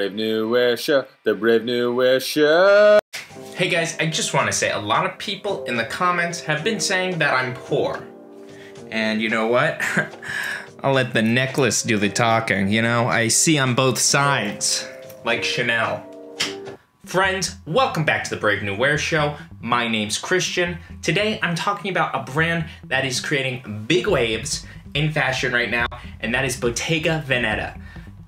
Brave New Wear Show, the Brave New Wear Show. Hey guys, I just want to say a lot of people in the comments have been saying that I'm poor. And you know what? I'll let the necklace do the talking, you know? I see on both sides, like Chanel. Friends, welcome back to the Brave New Wear Show. My name's Christian. Today I'm talking about a brand that is creating big waves in fashion right now, and that is Bottega Veneta.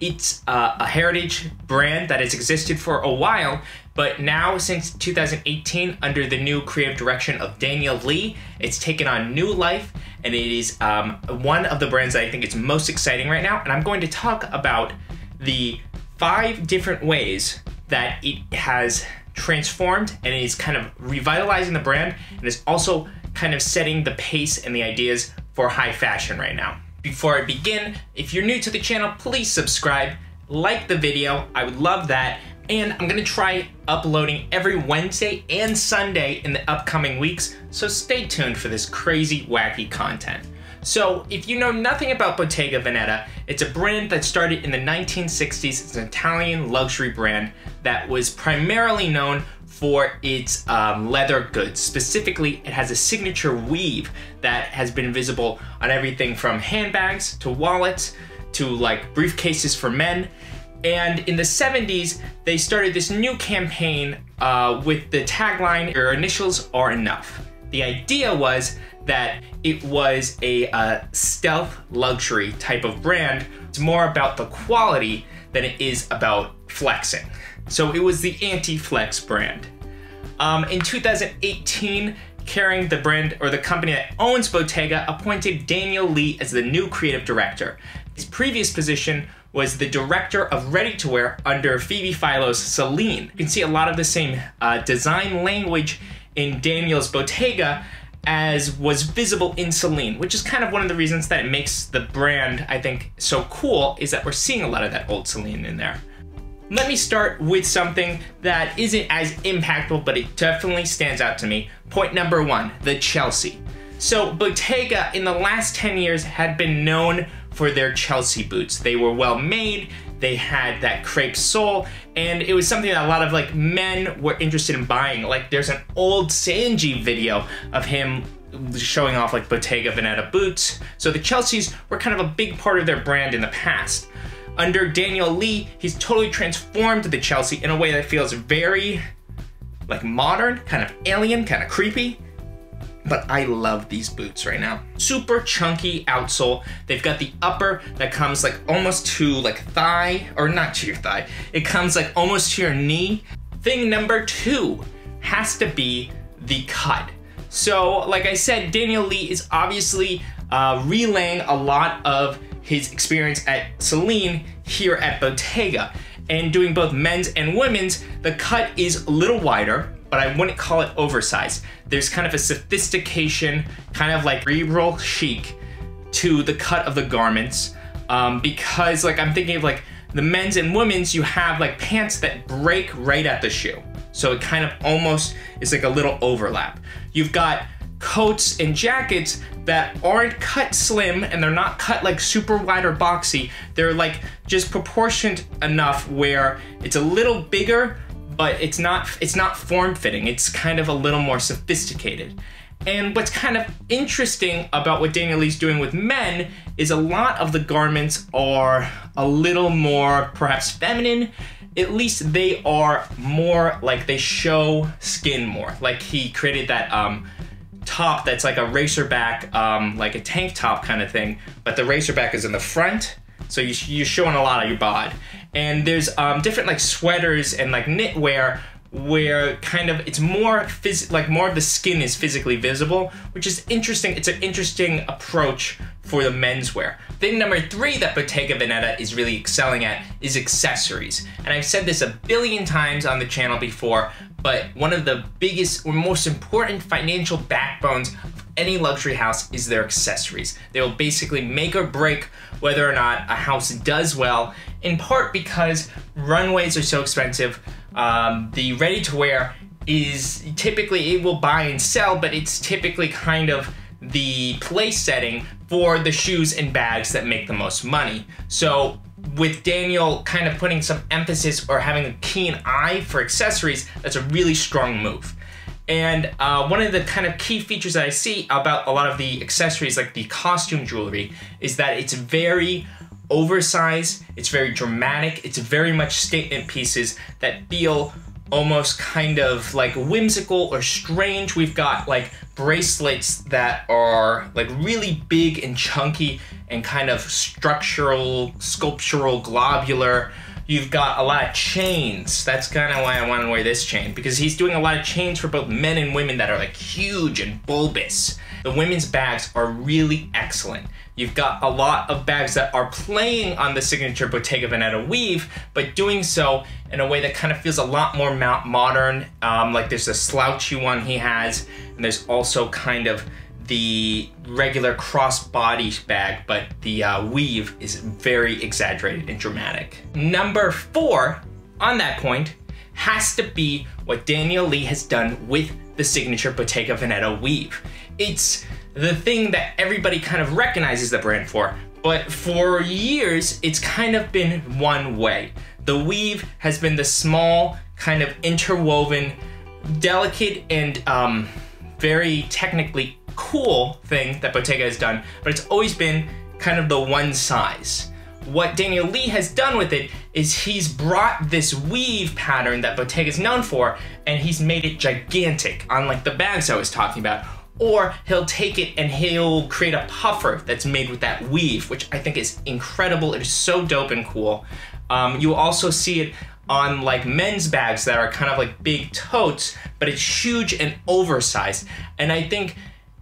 It's a heritage brand that has existed for a while, but now since 2018, under the new creative direction of Daniel Lee, it's taken on new life, and it is um, one of the brands that I think is most exciting right now. And I'm going to talk about the five different ways that it has transformed and is kind of revitalizing the brand and is also kind of setting the pace and the ideas for high fashion right now. Before I begin, if you're new to the channel, please subscribe, like the video, I would love that, and I'm gonna try uploading every Wednesday and Sunday in the upcoming weeks, so stay tuned for this crazy, wacky content. So, if you know nothing about Bottega Veneta, it's a brand that started in the 1960s. It's an Italian luxury brand that was primarily known for its um, leather goods. Specifically, it has a signature weave that has been visible on everything from handbags to wallets to like briefcases for men. And in the 70s, they started this new campaign uh, with the tagline, Your initials are enough. The idea was that it was a uh, stealth luxury type of brand. It's more about the quality than it is about flexing. So it was the anti-flex brand. Um, in 2018, Kering the brand or the company that owns Bottega appointed Daniel Lee as the new creative director. His previous position was the director of ready-to-wear under Phoebe Philo's Celine. You can see a lot of the same uh, design language in Daniel's Bottega as was visible in Celine, which is kind of one of the reasons that it makes the brand, I think, so cool, is that we're seeing a lot of that old Celine in there. Let me start with something that isn't as impactful, but it definitely stands out to me. Point number one, the Chelsea. So Bottega in the last 10 years had been known for their Chelsea boots. They were well made, they had that crepe sole, and it was something that a lot of like men were interested in buying. Like there's an old Sanji video of him showing off like Bottega Veneta boots. So the Chelseas were kind of a big part of their brand in the past. Under Daniel Lee, he's totally transformed the Chelsea in a way that feels very like modern, kind of alien, kind of creepy. But I love these boots right now. Super chunky outsole. They've got the upper that comes like almost to like thigh, or not to your thigh. It comes like almost to your knee. Thing number two has to be the cut. So like I said, Daniel Lee is obviously uh, relaying a lot of his experience at Celine here at Bottega. And doing both men's and women's, the cut is a little wider, but I wouldn't call it oversized. There's kind of a sophistication, kind of like cerebral chic to the cut of the garments. Um, because like I'm thinking of like the men's and women's, you have like pants that break right at the shoe. So it kind of almost is like a little overlap. You've got coats and jackets that aren't cut slim and they're not cut like super wide or boxy. They're like just proportioned enough where it's a little bigger, but it's not it's not form fitting. It's kind of a little more sophisticated. And what's kind of interesting about what Daniel Lee's doing with men is a lot of the garments are a little more perhaps feminine. At least they are more like they show skin more. Like he created that um, top that's like a racerback, um, like a tank top kind of thing, but the racerback is in the front, so you, you're showing a lot of your bod. And there's um, different like sweaters and like knitwear where kind of it's more phys- like more of the skin is physically visible, which is interesting. It's an interesting approach for the menswear. Thing number three that Bottega Veneta is really excelling at is accessories. And I've said this a billion times on the channel before, but one of the biggest or most important financial backbones of any luxury house is their accessories. They will basically make or break whether or not a house does well, in part because runways are so expensive. Um, the ready to wear is typically, it will buy and sell, but it's typically kind of the place setting for the shoes and bags that make the most money. So with Daniel kind of putting some emphasis or having a keen eye for accessories, that's a really strong move. And uh, one of the kind of key features that I see about a lot of the accessories, like the costume jewelry, is that it's very oversized, it's very dramatic, it's very much statement pieces that feel almost kind of like whimsical or strange. We've got like bracelets that are like really big and chunky and kind of structural, sculptural, globular. You've got a lot of chains. That's kind of why I want to wear this chain because he's doing a lot of chains for both men and women that are like huge and bulbous. The women's bags are really excellent. You've got a lot of bags that are playing on the signature Bottega Veneta weave, but doing so in a way that kind of feels a lot more modern. Um, like there's a slouchy one he has, and there's also kind of the regular crossbody bag, but the uh, weave is very exaggerated and dramatic. Number four, on that point, has to be what Daniel Lee has done with the signature Bottega Veneta weave. It's the thing that everybody kind of recognizes the brand for, but for years, it's kind of been one way. The weave has been the small, kind of interwoven, delicate, and um, very technically cool thing that Bottega has done, but it's always been kind of the one size. What Daniel Lee has done with it is he's brought this weave pattern that Bottega is known for, and he's made it gigantic, unlike the bags I was talking about, or he'll take it and he'll create a puffer that's made with that weave, which I think is incredible. It is so dope and cool. Um, you also see it on like men's bags that are kind of like big totes, but it's huge and oversized. And I think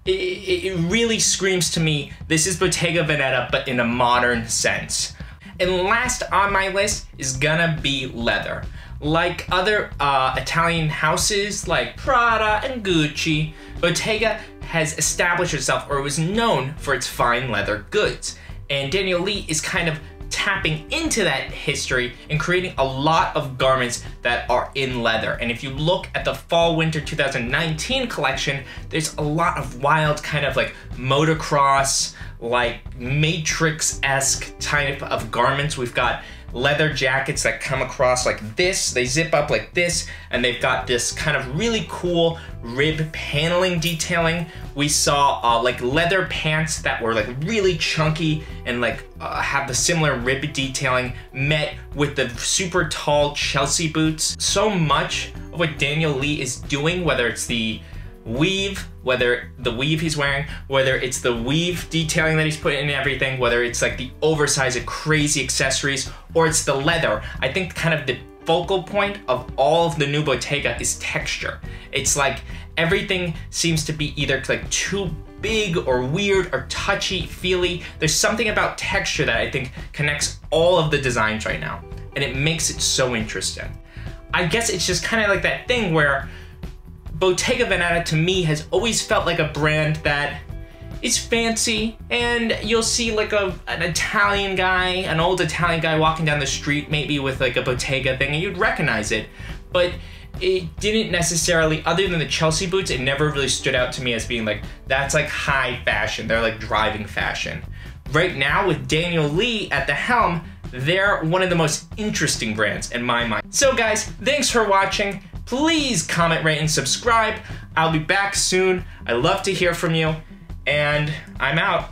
it, it really screams to me, this is Bottega Veneta, but in a modern sense. And last on my list is gonna be leather. Like other uh, Italian houses like Prada and Gucci, Bottega has established itself or was known for its fine leather goods. And Daniel Lee is kind of tapping into that history and creating a lot of garments that are in leather. And if you look at the fall winter 2019 collection, there's a lot of wild kind of like motocross, like matrix-esque type of garments. We've got leather jackets that come across like this. They zip up like this, and they've got this kind of really cool rib paneling detailing. We saw uh, like leather pants that were like really chunky and like uh, have the similar rib detailing met with the super tall Chelsea boots. So much of what Daniel Lee is doing, whether it's the weave, whether the weave he's wearing, whether it's the weave detailing that he's putting in everything, whether it's like the oversized crazy accessories, or it's the leather. I think kind of the focal point of all of the new Bottega is texture. It's like everything seems to be either like too big or weird or touchy feely. There's something about texture that I think connects all of the designs right now, and it makes it so interesting. I guess it's just kind of like that thing where Bottega Veneta to me has always felt like a brand that is fancy and you'll see like a an Italian guy, an old Italian guy walking down the street maybe with like a Bottega thing and you'd recognize it. But it didn't necessarily, other than the Chelsea boots, it never really stood out to me as being like, that's like high fashion. They're like driving fashion. Right now, with Daniel Lee at the helm, they're one of the most interesting brands in my mind. So guys, thanks for watching. Please comment, rate, and subscribe. I'll be back soon. I love to hear from you, and I'm out.